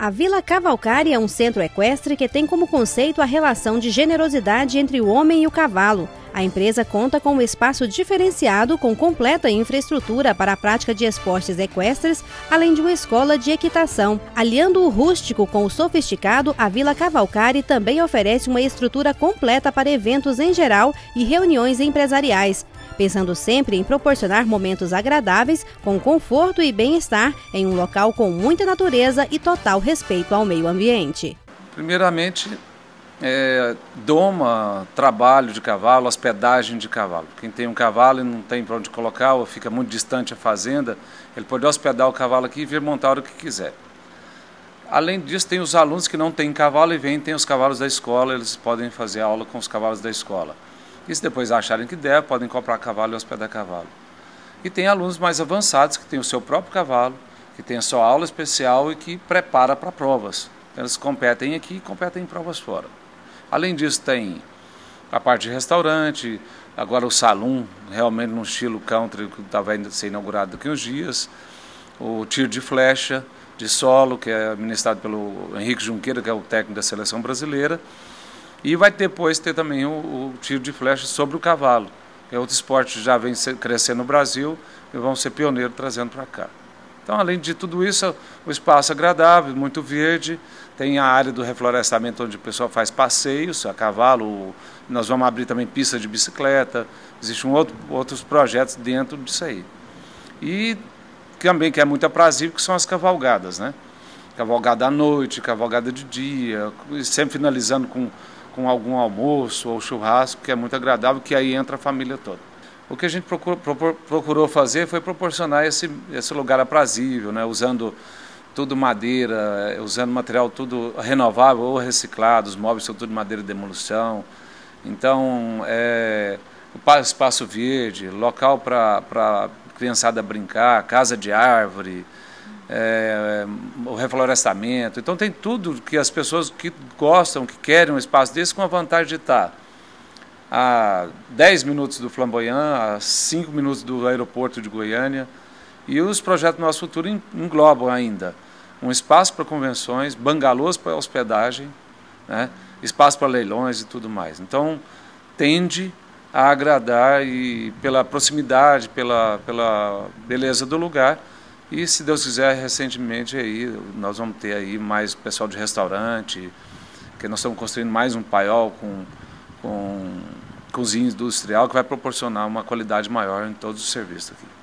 A Vila Cavalcari é um centro equestre que tem como conceito a relação de generosidade entre o homem e o cavalo. A empresa conta com um espaço diferenciado com completa infraestrutura para a prática de esportes equestres, além de uma escola de equitação. Aliando o rústico com o sofisticado, a Vila Cavalcari também oferece uma estrutura completa para eventos em geral e reuniões empresariais pensando sempre em proporcionar momentos agradáveis, com conforto e bem-estar em um local com muita natureza e total respeito ao meio ambiente. Primeiramente, é, doma, trabalho de cavalo, hospedagem de cavalo. Quem tem um cavalo e não tem para onde colocar ou fica muito distante a fazenda, ele pode hospedar o cavalo aqui e vir montar hora que quiser. Além disso, tem os alunos que não têm cavalo e vêm, tem os cavalos da escola, eles podem fazer aula com os cavalos da escola. E se depois acharem que der, podem comprar cavalo e hospedar cavalo. E tem alunos mais avançados que têm o seu próprio cavalo, que tem a sua aula especial e que prepara para provas. Eles competem aqui e competem em provas fora. Além disso, tem a parte de restaurante, agora o salão, realmente no estilo country, que estava indo ser inaugurado daqui uns dias, o tiro de flecha, de solo, que é ministrado pelo Henrique Junqueira, que é o técnico da seleção brasileira, e vai depois ter também o, o tiro de flecha sobre o cavalo. É outro esporte que já vem crescendo no Brasil e vão ser pioneiros trazendo para cá. Então, além de tudo isso, o espaço é agradável, muito verde, tem a área do reflorestamento onde o pessoal faz passeios a cavalo, nós vamos abrir também pista de bicicleta, existem outro, outros projetos dentro disso aí. E também que é muito aprazível, que são as cavalgadas, né? Cavalgada à noite, cavalgada de dia, sempre finalizando com com algum almoço ou churrasco, que é muito agradável, que aí entra a família toda. O que a gente procurou, fazer foi proporcionar esse, esse lugar aprazível, né? usando tudo madeira, usando material tudo renovável ou reciclado, os móveis são tudo madeira de demolição. Então, é, o espaço verde, local para criançada brincar, casa de árvore, é, o reflorestamento. Então tem tudo que as pessoas que gostam, que querem um espaço desse, com a vantagem de estar a 10 minutos do Flamboyant, a 5 minutos do aeroporto de Goiânia. E os projetos nosso futuro englobam ainda um espaço para convenções, bangalôs para hospedagem, né, espaço para leilões e tudo mais. Então tende a agradar e pela proximidade, pela, pela beleza do lugar, e se Deus quiser, recentemente aí nós vamos ter aí mais pessoal de restaurante, que nós estamos construindo mais um paiol com, com cozinha industrial que vai proporcionar uma qualidade maior em todos os serviços aqui.